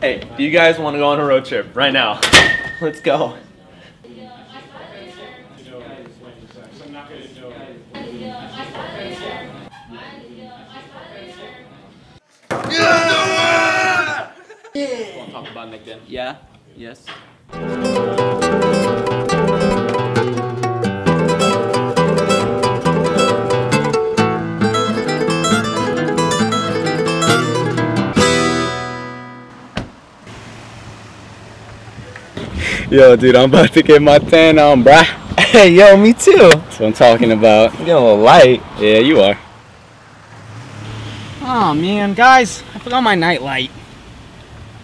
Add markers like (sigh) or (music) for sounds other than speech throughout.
Hey, do you guys want to go on a road trip right now? (laughs) Let's go. Talk about Nick then. Yeah. Yes. (laughs) Yo, dude, I'm about to get my tan on, bruh. Hey, yo, me too. That's what I'm talking about. I'm getting a little light. Yeah, you are. Oh man, guys, I forgot my nightlight.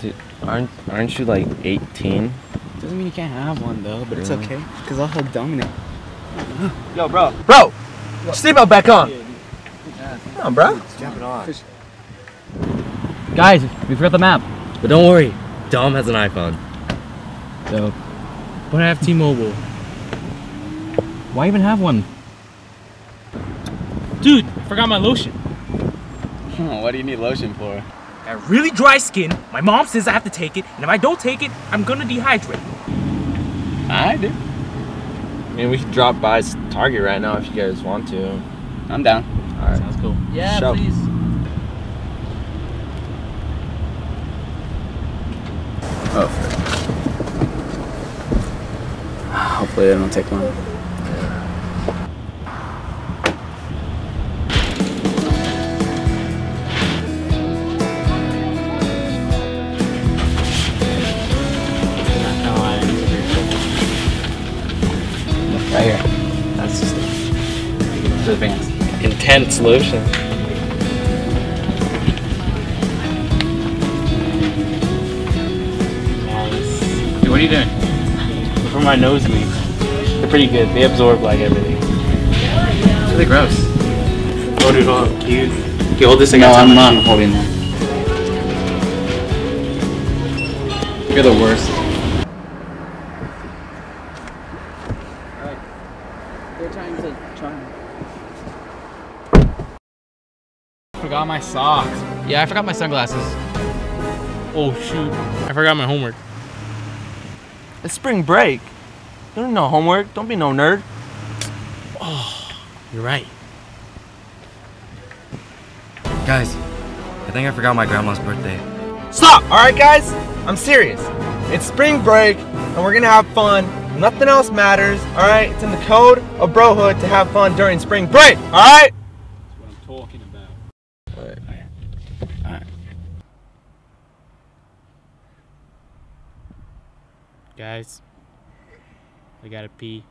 Dude, Aren't aren't you like 18? Doesn't mean you can't have one though, but it's okay, cause I'll help Dominic. Yo, bro. Bro, seatbelt back on. Come on, bro. Jumping on. Guys, we forgot the map. But don't worry, Dom has an iPhone. Dope. But I have T-Mobile. Why even have one? Dude, I forgot my lotion. (laughs) what do you need lotion for? I have really dry skin. My mom says I have to take it, and if I don't take it, I'm gonna dehydrate. I do. I mean, we could drop by Target right now if you guys want to. I'm down. All right. Sounds cool. Yeah, Show. please. Oh, Hopefully, I don't take long. Right here. That's just it. To advance. Intense lotion. Hey, what are you doing? For my nosebleeds. They're pretty good. They absorb like everything. It's really gross. Oh, dude, hold on. Can you, can you hold this? I No, I'm time. not holding that. You're the worst. They're trying to try. Forgot my socks. Yeah, I forgot my sunglasses. Oh shoot. I forgot my homework. It's spring break. You don't know homework. Don't be no nerd. Oh, you're right. Guys, I think I forgot my grandma's birthday. Stop! Alright, guys? I'm serious. It's spring break, and we're gonna have fun. Nothing else matters, alright? It's in the code of brohood to have fun during spring break, alright? That's what I'm talking about. Alright. Alright. Guys, I gotta pee.